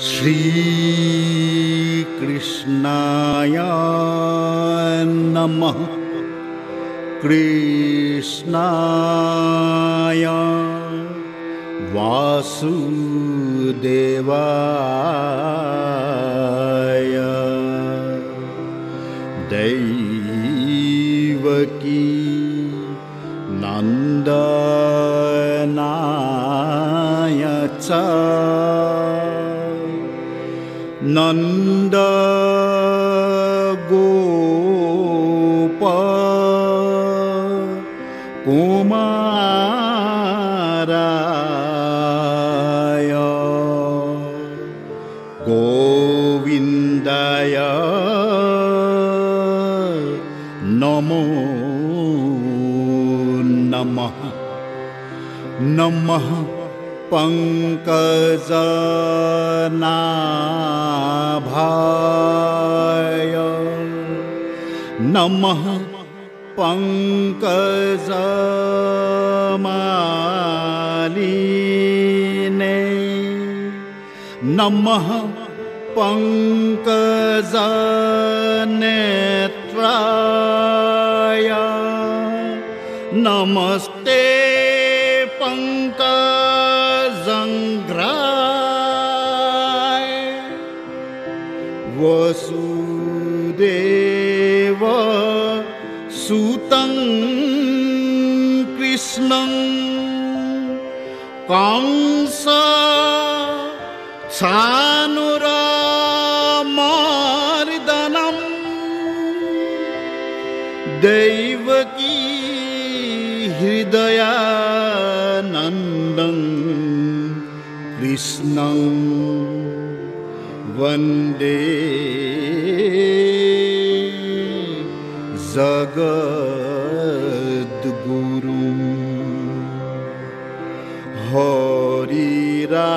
श्रीकृष्णाय नमः। कृष्णाय वासुदेवाय। दैवकी नन्दनाय च नन्द गोप कुमाराय गोविन्दाय नमो नमः नमः पङ्कजनाभाय नमः पङ्कजमालिने नमः पङ्कजनेत्राय नमस्ते पङ्कजङ्घ्राय वसुदेव सुतं कृष्णं। कंस सानुरामार्दनम् दैवकी हृदयानन्दं कृष्णं वन्दे जगद्गुरुम् हरिरा